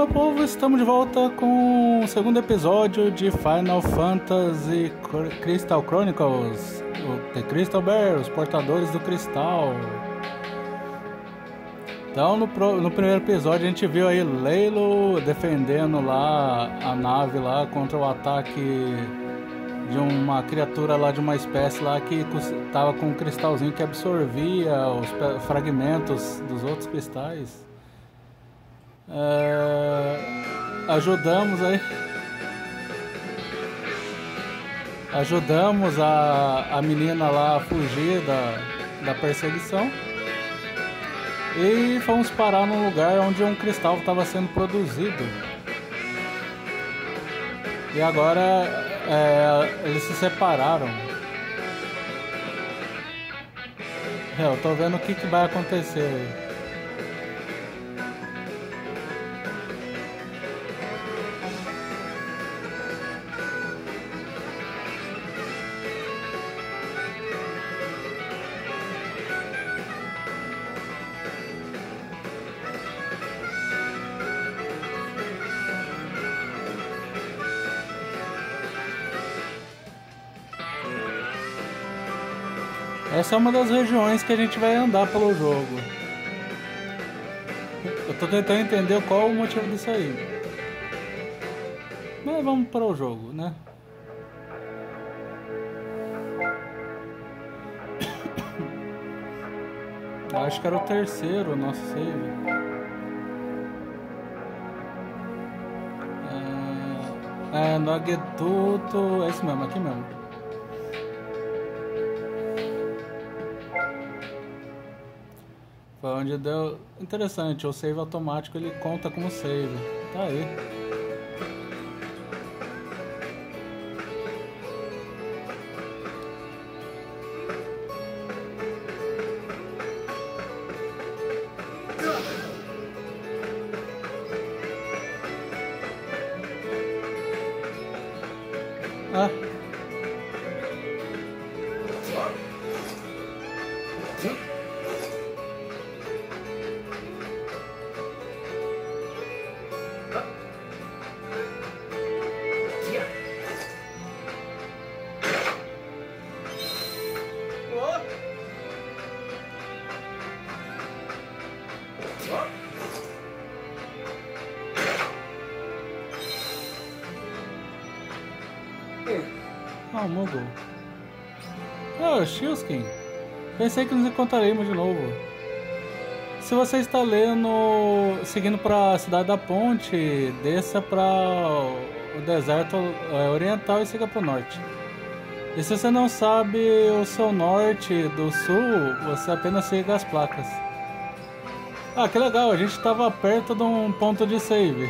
Meu povo, estamos de volta com o segundo episódio de Final Fantasy Crystal Chronicles, The Crystal Bear, os portadores do cristal. Então, no, no primeiro episódio, a gente viu aí Leilo defendendo lá a nave lá contra o ataque de uma criatura lá de uma espécie lá que tava com um cristalzinho que absorvia os fragmentos dos outros cristais. É, ajudamos aí. Ajudamos a, a menina lá a fugir da, da perseguição. E fomos parar num lugar onde um cristal estava sendo produzido. E agora é, eles se separaram. É, eu tô vendo o que, que vai acontecer. Essa é uma das regiões que a gente vai andar pelo jogo. Eu tô tentando entender qual o motivo disso aí. Mas vamos para o jogo, né? Acho que era o terceiro nosso save. É, é Nogetuto. É isso mesmo, aqui mesmo. Foi onde deu. Interessante, o save automático ele conta como save. Tá aí. Ah, Mogul. Ah, Shilskin. Pensei que nos encontraríamos de novo. Se você está lendo, seguindo para a cidade da ponte, desça para o deserto é, oriental e siga para o norte. E se você não sabe o seu norte do sul, você apenas siga as placas. Ah, que legal, a gente estava perto de um ponto de save.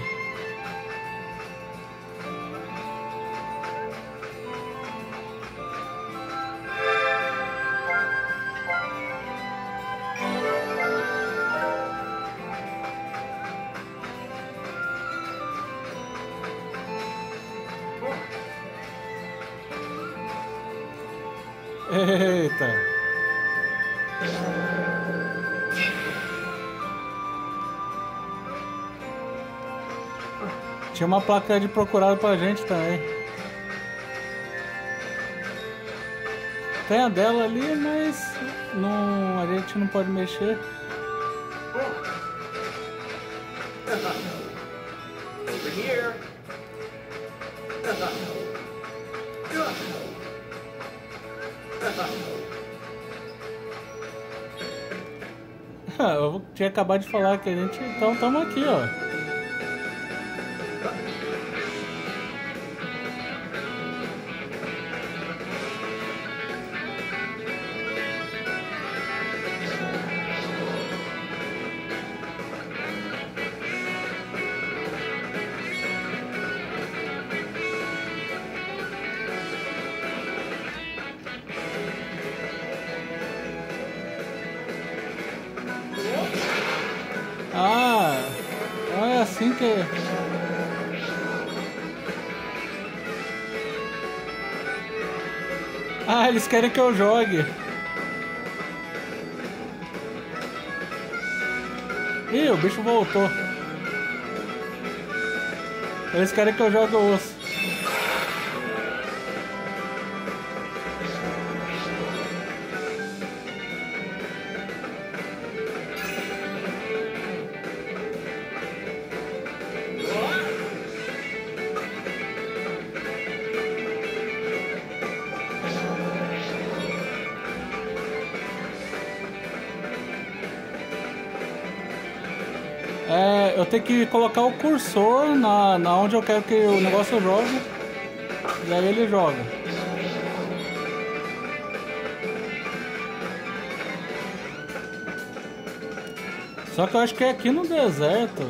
Tinha uma placa de procurado pra gente também. Tem a dela ali, mas não, a gente não pode mexer. Eu tinha acabado de falar que a gente. Então estamos aqui, ó. Ah, eles querem que eu jogue. Ih, o bicho voltou. Eles querem que eu jogue o osso. É, eu tenho que colocar o cursor na, na onde eu quero que o negócio jogue. E aí ele joga. Só que eu acho que é aqui no deserto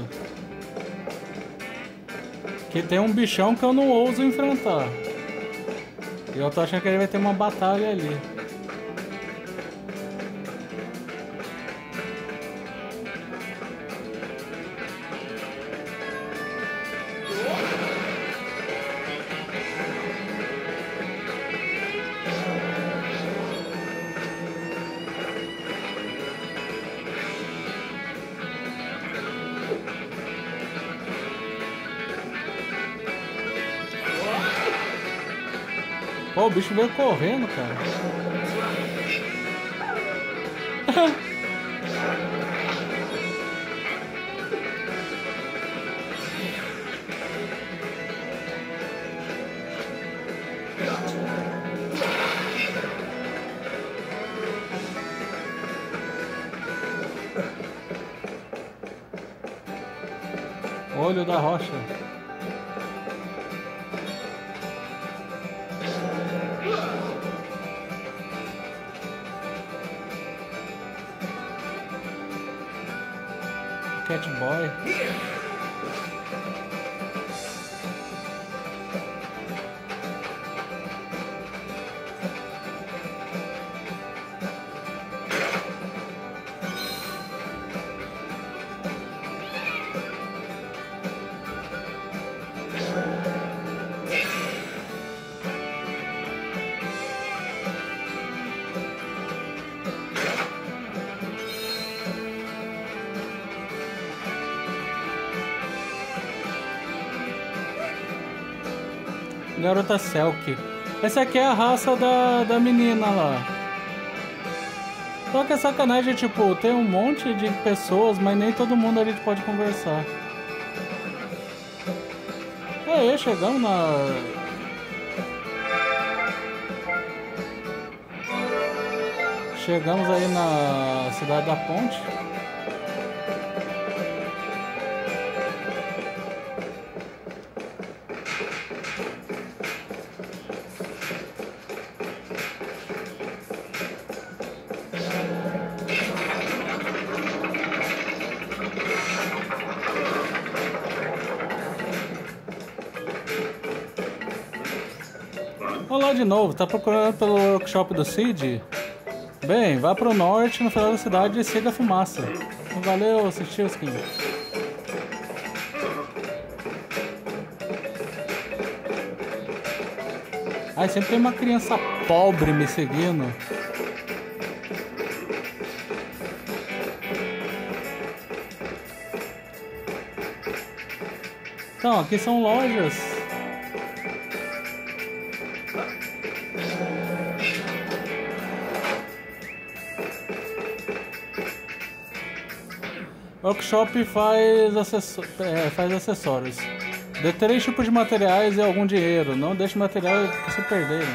que tem um bichão que eu não ouso enfrentar. E eu tô achando que ele vai ter uma batalha ali. Pô, o bicho veio correndo, cara. Olho da rocha. Here. Garota Selk. Essa aqui é a raça da, da menina lá. Só que é sacanagem, tipo, tem um monte de pessoas, mas nem todo mundo a gente pode conversar. Aí, chegamos na... Chegamos aí na cidade da ponte. De novo, tá procurando pelo workshop do Cid? Bem, vá pro norte, no final da cidade e siga a fumaça. Valeu, assistiu, Skin. Ai, sempre tem uma criança pobre me seguindo. Então, aqui são lojas. Workshop faz, acessó é, faz acessórios. Dê três tipos de materiais e algum dinheiro. Não deixe material se perderem.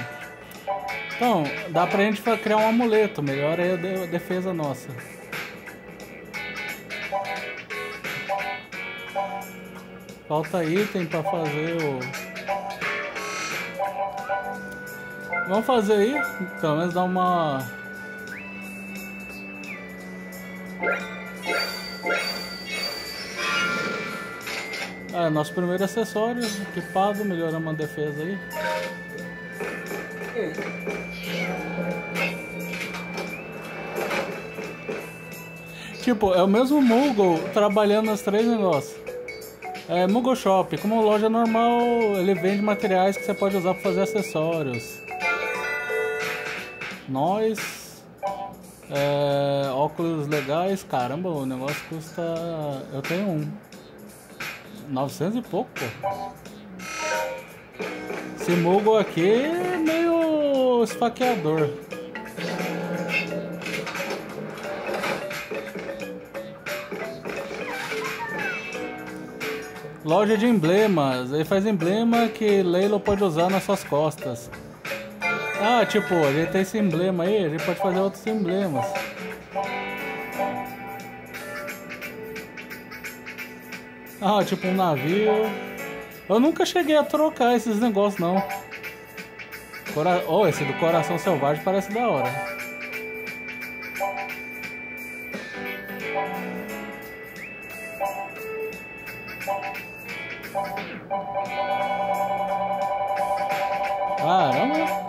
Então, dá pra gente criar um amuleto. Melhora a defesa nossa. Falta item pra fazer o... Vamos fazer aí? Pelo menos dar uma... É, nosso primeiro acessório, equipado, melhoramos a defesa aí. Tipo, é o mesmo Moogle trabalhando nos três negócios. É Moogle Shop, como loja normal, ele vende materiais que você pode usar para fazer acessórios. Nós. É, óculos legais, caramba, o negócio custa. Eu tenho um. 900 e pouco, pô. Esse Moogle aqui é meio esfaqueador. Loja de emblemas. Ele faz emblema que Leilo pode usar nas suas costas. Ah, tipo, a gente tem esse emblema aí, a gente pode fazer outros emblemas. Ah, tipo um navio. Eu nunca cheguei a trocar esses negócios, não. Cora... Oh, esse do coração selvagem parece da hora. Caramba!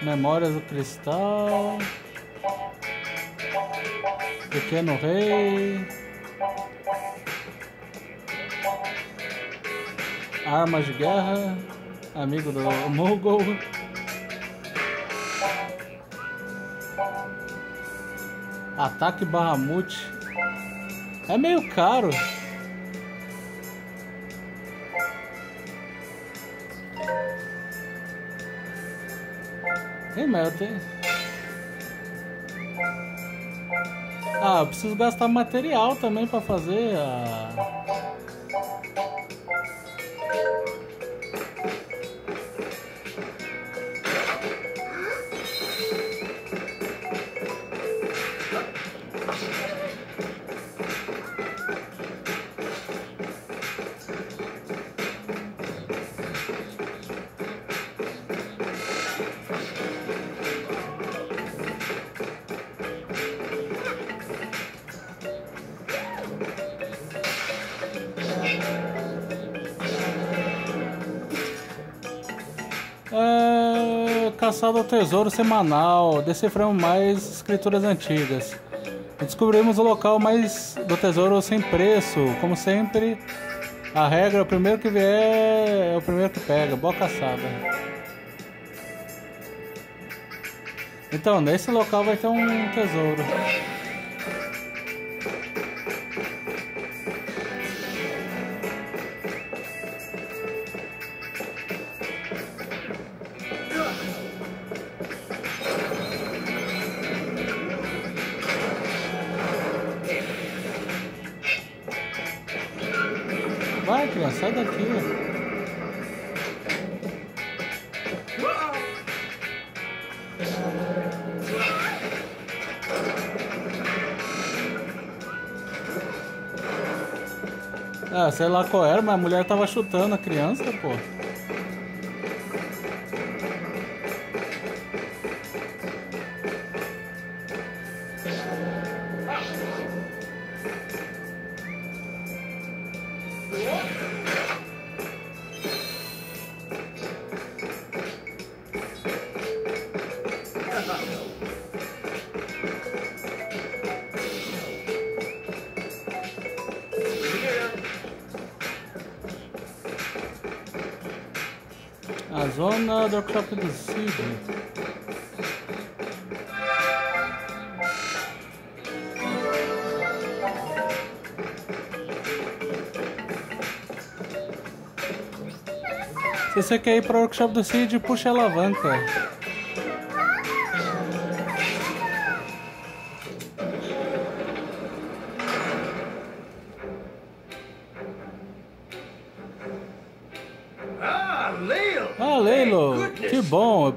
Memórias do Cristal. Pequeno Rei. Armas de guerra. Amigo do Mogul. Ataque Bahamut. É meio caro. Mas eu tenho... Ah, eu preciso gastar material também pra fazer a... caçado ao tesouro semanal. Deciframos mais escrituras antigas. Descobrimos o local mais do tesouro sem preço. Como sempre, a regra é o primeiro que vier é o primeiro que pega. Boa caçada. Então, nesse local vai ter um tesouro. Vai, criança, sai daqui. Ah, sei lá qual era, mas a mulher tava chutando a criança, pô. Zona do workshop do Cid. Se você quer ir para o workshop do Cid, puxa a alavanca.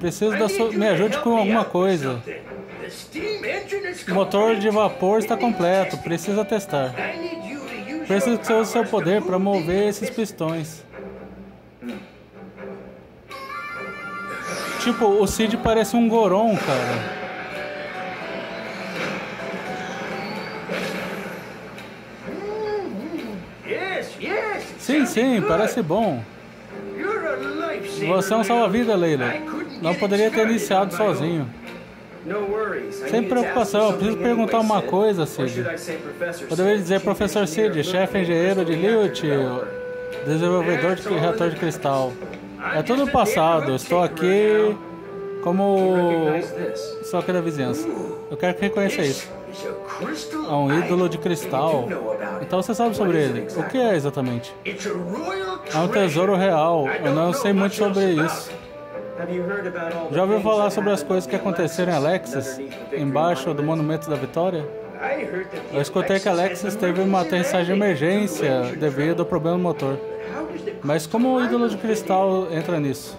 Preciso da sua... me ajude com alguma coisa. O motor de vapor está completo, precisa testar. Preciso que você use seu poder para move mover esses pistões. Tipo, o Cid parece um Goron, cara. Sim, sim, parece bom. Você é um salva-vida, Leila. Não poderia ter iniciado sozinho. Sem preocupação, eu preciso perguntar uma Sid. coisa, Sid. Eu deveria Sid, dizer Professor of chefe engenheiro de Liut, desenvolvedor de reator de cristal. É tudo passado, eu estou aqui como só aqui da vizinhança. Eu quero que reconheça isso. a um ídolo de cristal. Então você sabe sobre ele. O que é exatamente? É um tesouro real. Eu não sei muito sobre isso. Já ouviu falar sobre as coisas que aconteceram em Alexis, embaixo do Monumento da Vitória? Eu escutei que Alexis teve uma aterrissagem de emergência devido ao problema no motor. Mas como o ídolo de cristal entra nisso?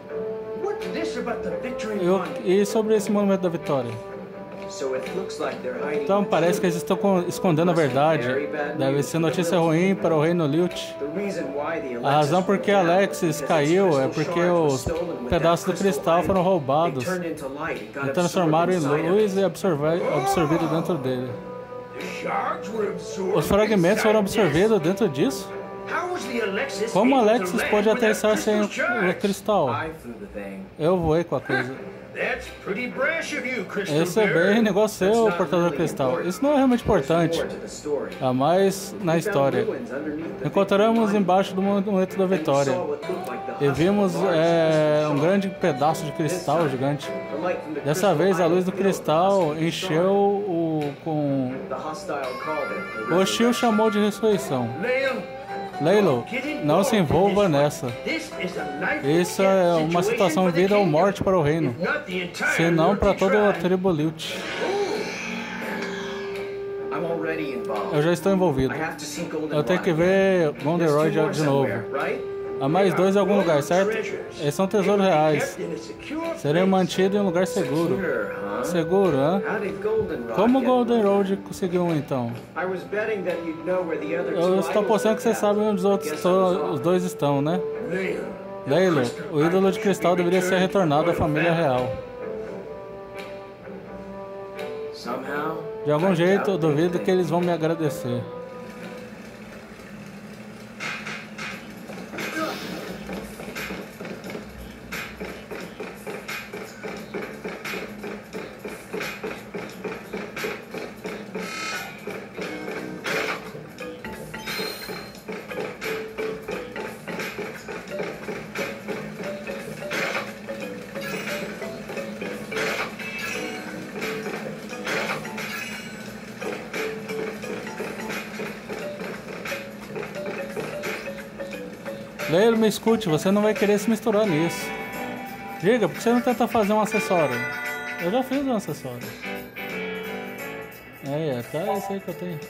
Eu, e sobre esse Monumento da Vitória? Então parece que eles estão con- escondendo a verdade. Deve ser notícia ruim para o reino Lilt. A razão por que Alexis caiu é porque os pedaços do cristal foram roubados e transformaram em luz e absorvido dentro dele. Os fragmentos foram absorvidos dentro disso? Como Alexis pode aterrissar sem o o cristal? Eu voei com a coisa. Esse é bem negócio seu, portador de cristal. Isso não é realmente importante. A mais na história. Encontramos embaixo do monumento da Vitória e vimos é, um grande pedaço de cristal gigante. Dessa vez a luz do cristal encheu o com o Shio chamou de ressurreição. Leilo, não se envolva nessa. Isso é uma situação vida ou morte para o reino, se não para toda a tribo. Eu já estou envolvido. Eu tenho que ver Gondoroy de de novo. Há mais dois em algum lugar, certo? Eles são tesouros reais. Serem mantidos em um lugar seguro. Seguro, hã? Como o Golden Road conseguiu um então? Eu estou apostando que você sabe onde os outros to- os dois estão, né? Leilo, o ídolo de cristal deveria ser retornado à família real. De algum jeito, eu duvido que eles vão me agradecer. Escute, você não vai querer se misturar nisso. Diga, por que você não tenta fazer um acessório? Eu já fiz um acessório. É, até esse aí que eu tenho.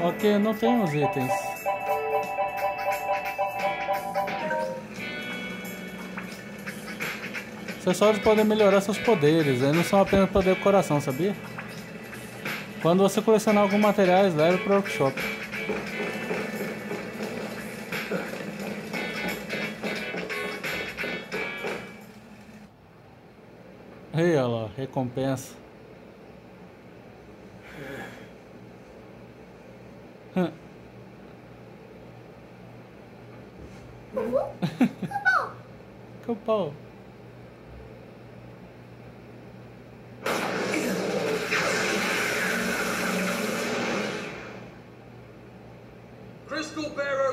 Ok, não tem os itens. Acessórios podem melhorar seus poderes, eles não são apenas poder do coração, sabia? Quando você colecionar alguns materiais, leve para o workshop. Aí, olha lá, recompensa. Hã. Que o pau. Crystal Bearer Lael.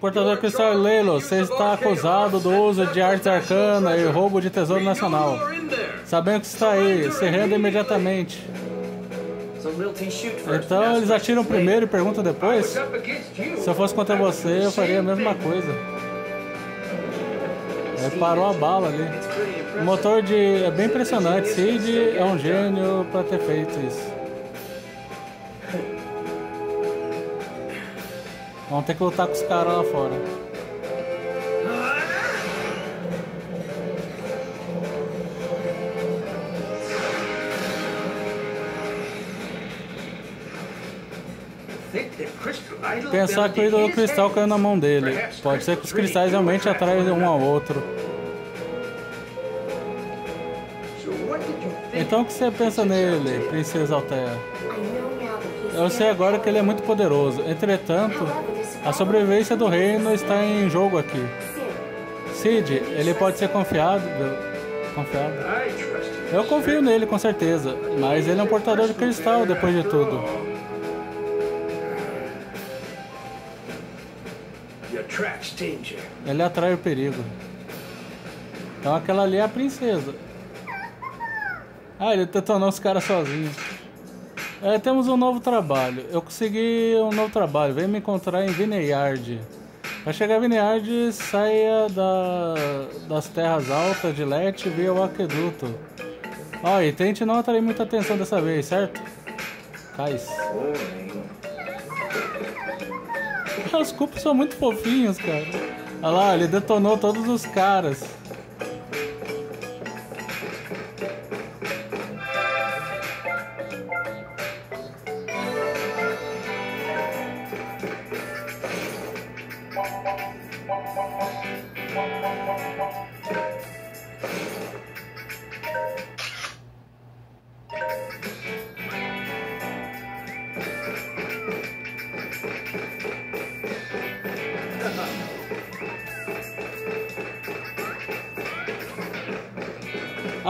Portador Cristal Leilo, você está acusado do uso de arte arcana e roubo de tesouro nacional. Sabendo que está aí, se renda imediatamente. Então eles atiram primeiro e perguntam depois? Se eu fosse contra você, eu faria a mesma coisa. É, parou a bala ali. O motor de. é bem impressionante. Cid é um gênio para ter feito isso. Vamos ter que lutar com os caras lá fora. Pensar que o ídolo cristal caiu na mão dele. Pode ser que os cristais realmente atraem um ao outro. Então o que você pensa nele, Princesa Altea? Eu sei agora que ele é muito poderoso. Entretanto, a sobrevivência do reino está em jogo aqui. Cid, ele pode ser confiado. Confiado. Eu confio nele com certeza, mas ele é um portador de cristal depois de tudo. Ele atrai o perigo. Então aquela ali é a princesa. Ah, ele detonou os caras sozinho. É, temos um novo trabalho. Eu consegui um novo trabalho. Vem me encontrar em Vineyard. Para chegar a Vineyard, saia da, das terras altas de Lete via o aqueduto. Ó, e tente não atrair muita atenção dessa vez, certo? Cais. Os cupos são muito fofinhos, cara. Olha lá, ele detonou todos os caras.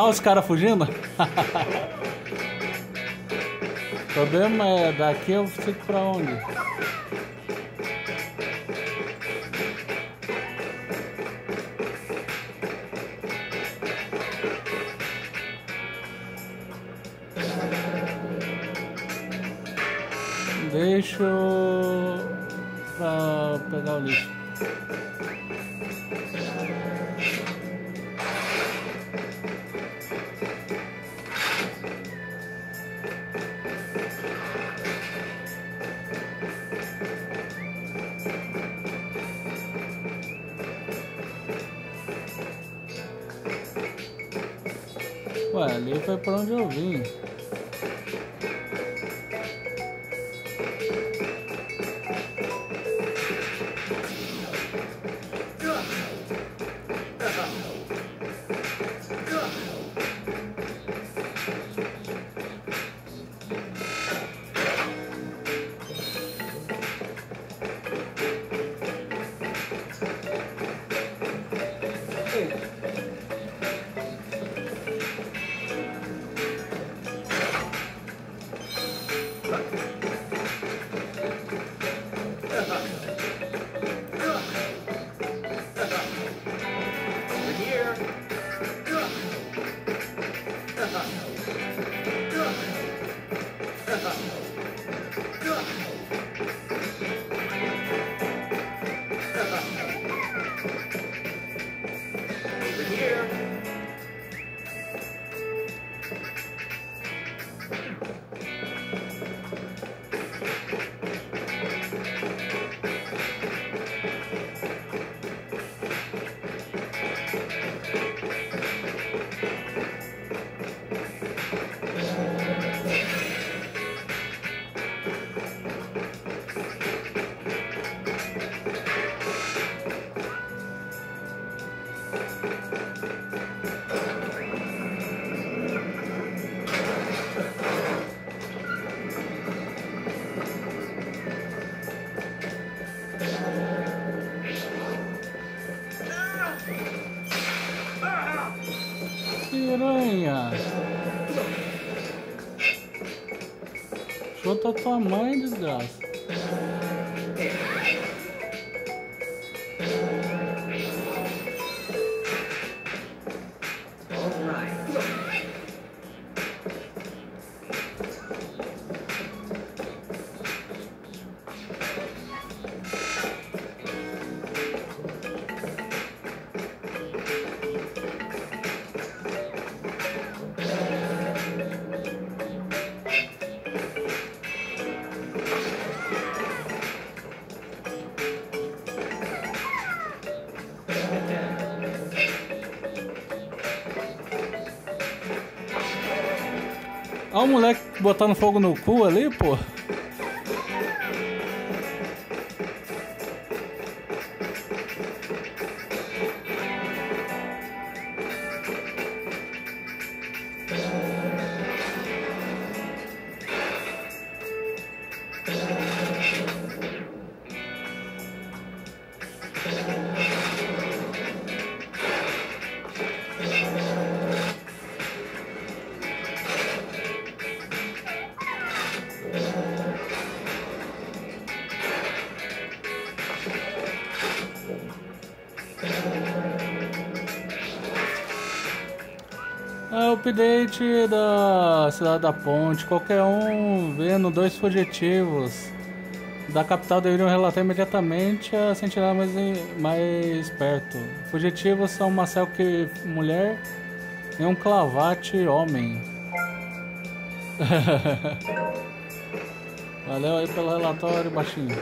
Ah, os caras fugindo? o problema é daqui eu fico pra onde? Deixa eu pra pegar o lixo. Foi pra onde eu vim. Tua mãe, desgraça. Olha o moleque botando fogo no cu ali, pô. Update da cidade da ponte. Qualquer um vendo dois fugitivos da capital deveriam relatar imediatamente a sentinela mais, mais perto. Fugitivos são uma Selk mulher e um clavate homem. Valeu aí pelo relatório, baixinho.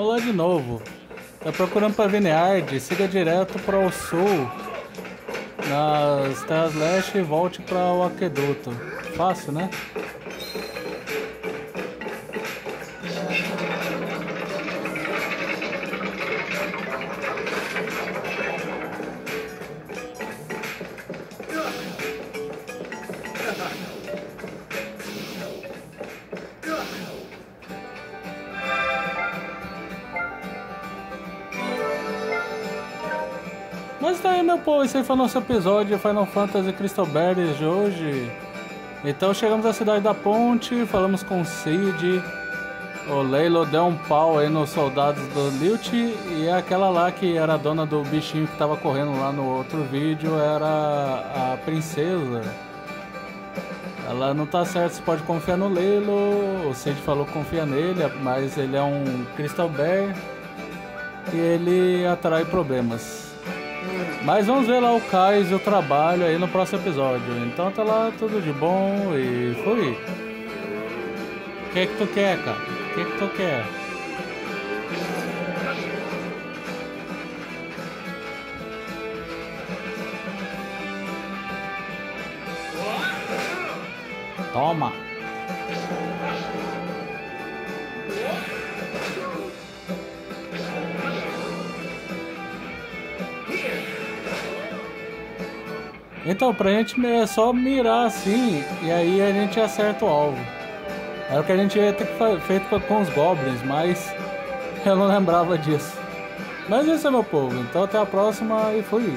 Olá de novo. Tá procurando para Vineyard, siga direto para o sul nas Terras Leste e volte para o aqueduto. Fácil, né? Povo. Esse foi o nosso episódio de Final Fantasy Crystal Berries de hoje. Então chegamos à cidade da ponte, falamos com o Cid. O Leilo deu um pau aí nos soldados do Lilt e aquela lá que era a dona do bichinho que tava correndo lá no outro vídeo era a princesa. Ela não tá certa se pode confiar no Leilo. O Cid falou que confia nele, mas ele é um Crystal Bear e ele atrai problemas. Mas vamos ver lá o Kais e o trabalho aí no próximo episódio. Então até lá, tudo de bom e fui. O que é que tu quer, cara? O que é que tu quer? Toma! Então, pra gente é só mirar assim e aí a gente acerta o alvo. Era o que a gente ia ter feito com os goblins, mas eu não lembrava disso. Mas isso é meu povo. Então até a próxima e fui.